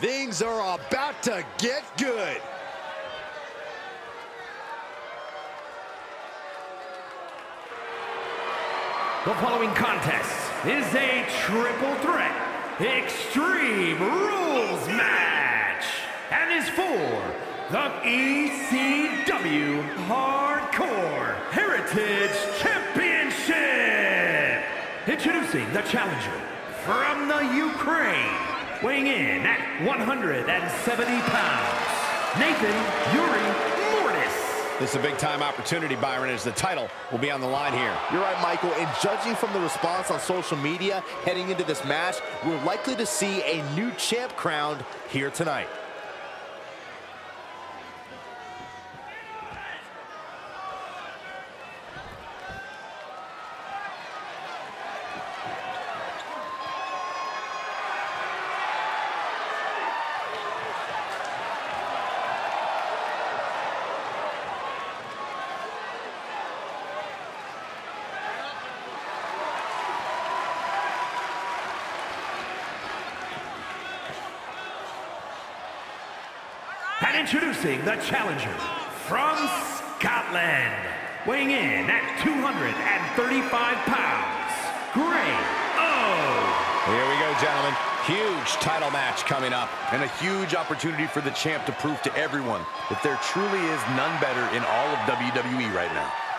Things are about to get good. The following contest is a triple threat Extreme Rules match and is for the ECW Hardcore Heritage Championship. Introducing the challenger from the Ukraine, weighing in at 170 pounds, Nathan Yuri Mortis. This is a big-time opportunity, Byron, as the title will be on the line here. You're right, Michael, and judging from the response on social media heading into this match, we're likely to see a new champ crowned here tonight. And introducing the challenger from Scotland, weighing in at 235 pounds, Gray O. Here we go, gentlemen. Huge title match coming up. And a huge opportunity for the champ to prove to everyone that there truly is none better in all of WWE right now.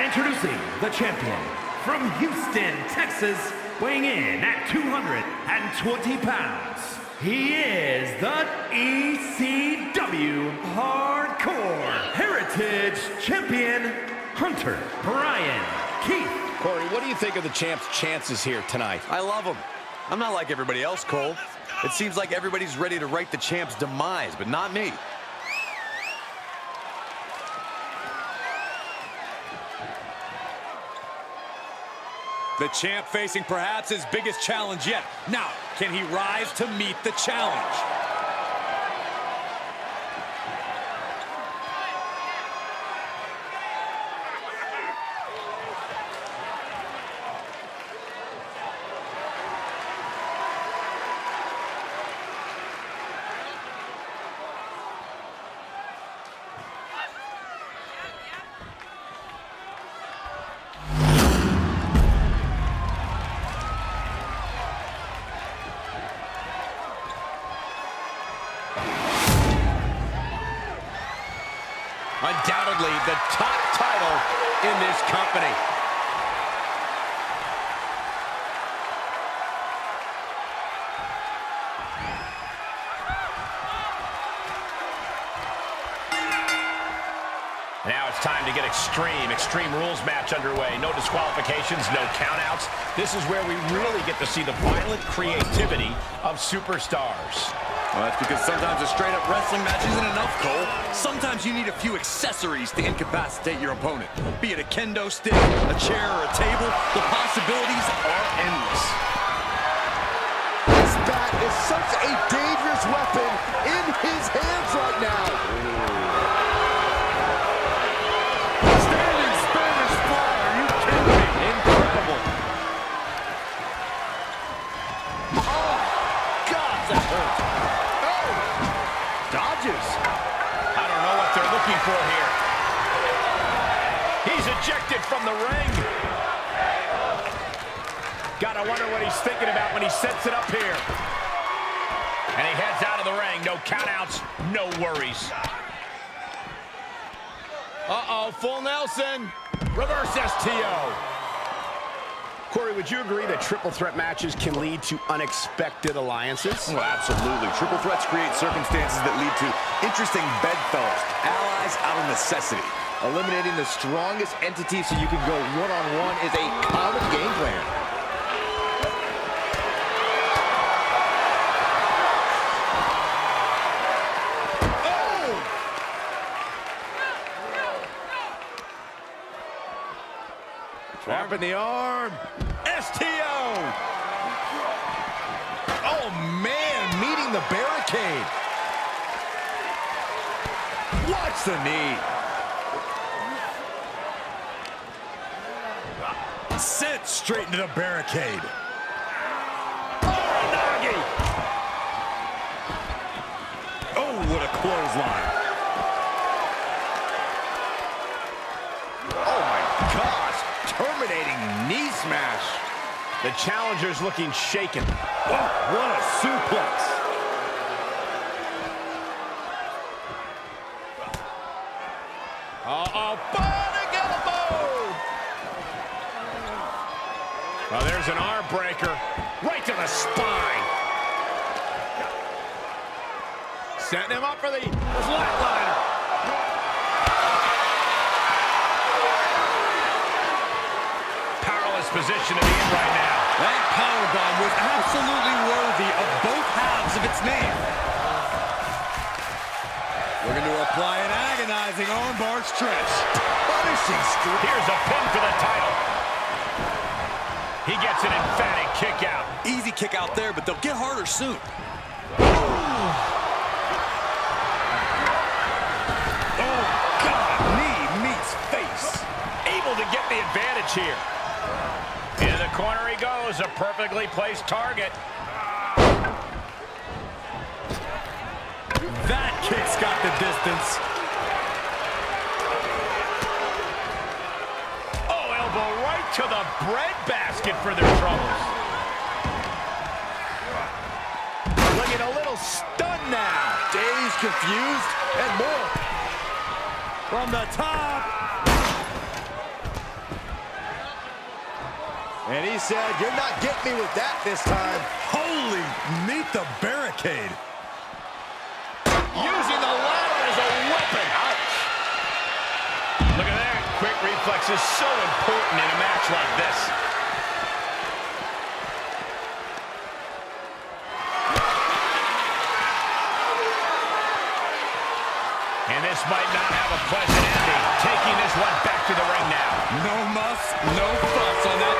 And introducing the champion from Houston, Texas, weighing in at 220 pounds. He is the ECW Hardcore Heritage Champion, Hunter Bryan Keith. Corey, what do you think of the champ's chances here tonight? I love him. I'm not like everybody else, Cole. It seems like everybody's ready to write the champ's demise, but not me. The champ facing perhaps his biggest challenge yet. Now, can he rise to meet the challenge? The top title in this company. Now it's time to get extreme, extreme rules match underway. No disqualifications, no countouts. This is where we really get to see the violent creativity of superstars. Well, that's because sometimes a straight-up wrestling match isn't enough, Cole. Sometimes you need a few accessories to incapacitate your opponent. Be it a kendo stick, a chair, or a table, the possibilities are endless. This bat is such a dangerous weapon And he heads out of the ring. No countouts, no worries. Uh-oh, full Nelson. Reverse STO. Corey, would you agree that triple threat matches can lead to unexpected alliances? Well, absolutely. Triple threats create circumstances that lead to interesting bedfellows, allies out of necessity. Eliminating the strongest entity so you can go one-on-one is a common game plan. Trapping the arm. STO. Oh, man, meeting the barricade. Watch the knee. Sent straight into the barricade. Oh, what a clothesline. Oh, my gosh. Terminating knee smash. The challenger's looking shaken. Oh, what a suplex. Uh-oh, bionic elbow! Well, there's an arm breaker right to the spine. Setting him up for the flatliner. Position to be in right now. That powerbomb was absolutely worthy of both halves of its name. Looking to apply an agonizing armbar stretch. Punishing stretch. Here's a pin for the title. He gets an emphatic kick out. Easy kick out there, but they'll get harder soon. Oh, God, knee meets face. Able to get the advantage here. Corner he goes, a perfectly placed target. That kick's got the distance. Oh, elbow right to the breadbasket for their troubles. Looking a little stunned now. Dazed, confused, and more. From the top. And he said, you're not getting me with that this time. Holy, meet the barricade. Using the ladder as a weapon. Look at that. Quick reflexes so important in a match like this. And this might not have a pleasant ending. Taking this one back to the ring now. No muss, no fuss on that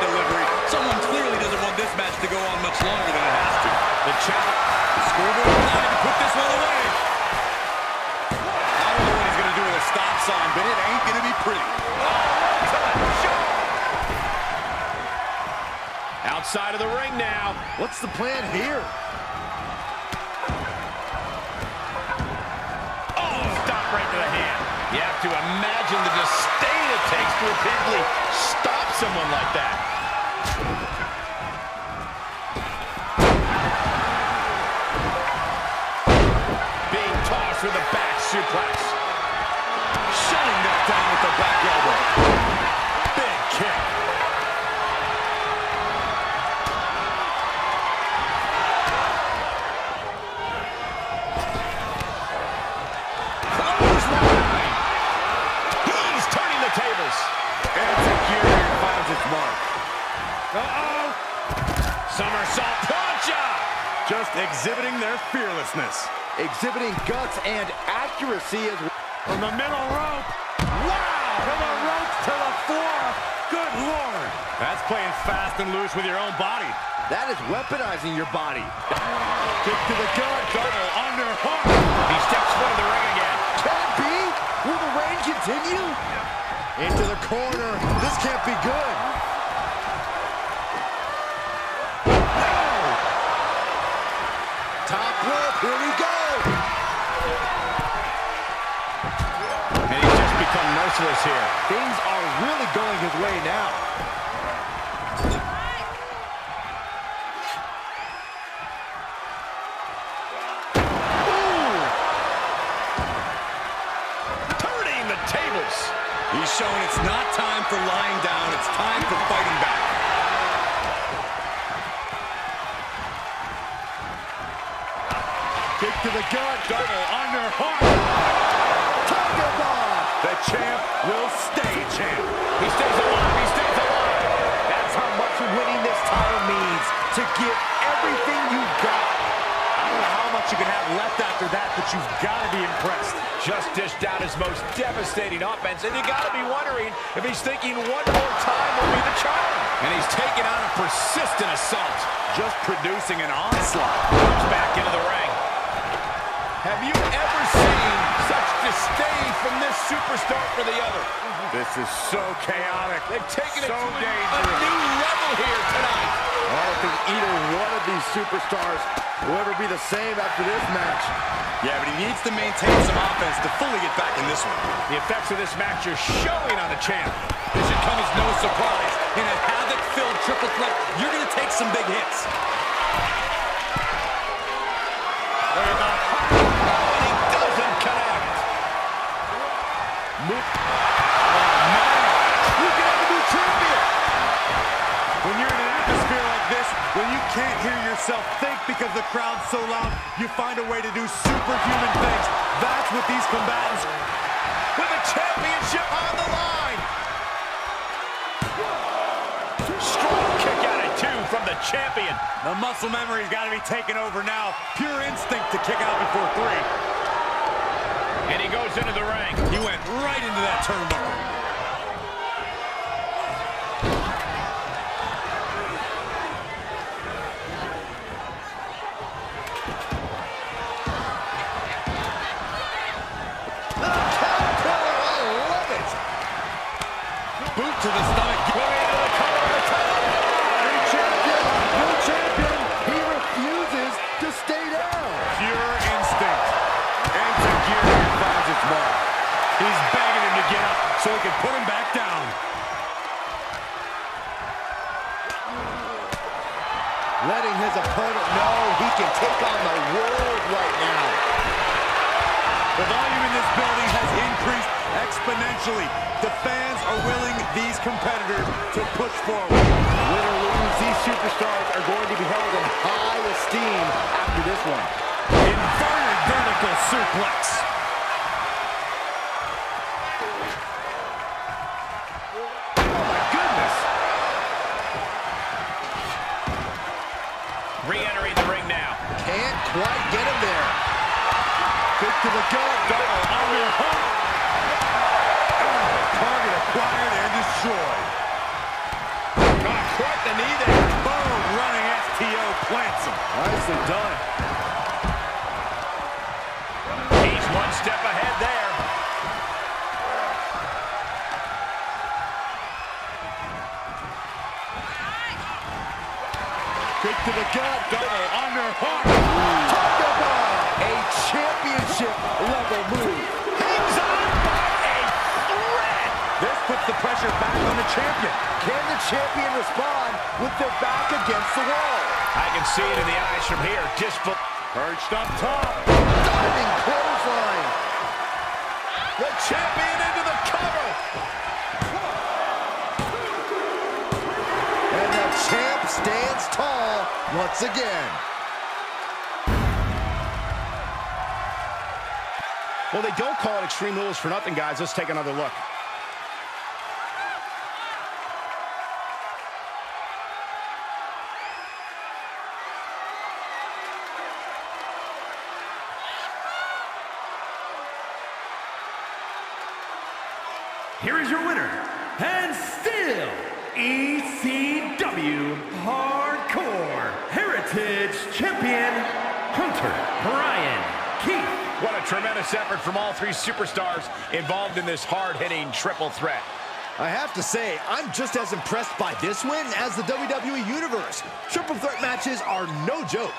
this match to go on much longer than it has to. The challenge. Scoreboard trying to put this one away. I don't know what he's going to do with a stop sign, but it ain't going to be pretty. Outside of the ring now. What's the plan here? Oh, stop right to the hand. You have to imagine the disdain it takes to repeatedly stop someone like that. Being tossed with a back suplex. Shutting that down with the back elbow. Big kick. He's turning the tables. Uh-oh. Somersault plancha. Just exhibiting their fearlessness. Exhibiting guts and accuracy as well. From the middle rope. Wow! From the ropes to the floor. Good Lord. That's playing fast and loose with your own body. That is weaponizing your body. Kick to the gut. Double under hook. He steps foot in the ring again. Can it be? Will the rain continue? Into the corner. This can't be good. He's it's not time for lying down. It's time for fighting back. Kick to the gut. Double under hook. Tiger bomb. The champ will stay champ. He stays alive. He stays alive. That's how much winning this title means. To give everything you got. Don't know how much you can have left after that, but you've got to be impressed. Just dished out his most devastating offense, and you got to be wondering if he's thinking one more time will be the charm. And he's taking on a persistent assault. Just producing an onslaught. Comes back into the ring. Have you ever seen such disdain from this superstar for the other? This is so chaotic. They've taken so it to a- dangerous. a new level here tonight. I don't think either one of these superstars will ever be the same after this match. Yeah, but he needs to maintain some offense to fully get back in this one. The effects of this match are showing on the champ. This should come as no surprise. In a havoc-filled triple threat, you're going to take some big hits. And he when you can't hear yourself think because the crowd's so loud, you find a way to do superhuman things. That's what these combatants With the championship on the line. Strong kick out at two from the champion. The muscle memory's got to be taken over now. Pure instinct to kick out before three. And he goes into the ring. He went right into that turnbuckle. To the stomach. New champion, new champion, he refuses to stay down. Pure instinct. And Tajiri finds its mark. He's begging him to get up so he can put him back down. Letting his opponent know he can take on the world right now. The volume in this building has increased exponentially. The fans are willing these competitors to push forward. Win or lose, these superstars are going to be held in high esteem after this one. Inverted vertical suplex. Oh my goodness! Re-entering the ring now. Can't quite get him there. Kick to the gut. Double underhook. Target acquired and destroyed. Got quite the knee there. Boom. Running STO plants him. Nicely done. He's one step ahead there. Kick to the gut. Double underhook. A championship level move. Hangs on by a thread. This puts the pressure back on the champion. Can the champion respond with their back against the wall? I can see it in the eyes from here. Disful. Perched up top. Diving clothesline. The champion into the cover. And the champ stands tall once again. Well, they don't call it Extreme Rules for nothing, guys. Let's take another look. Here is your winner, and still ECW Hardcore Heritage Champion, Hunter Bryan Keith. What a tremendous effort from all three superstars involved in this hard-hitting triple threat. I have to say, I'm just as impressed by this win as the WWE Universe. Triple threat matches are no joke.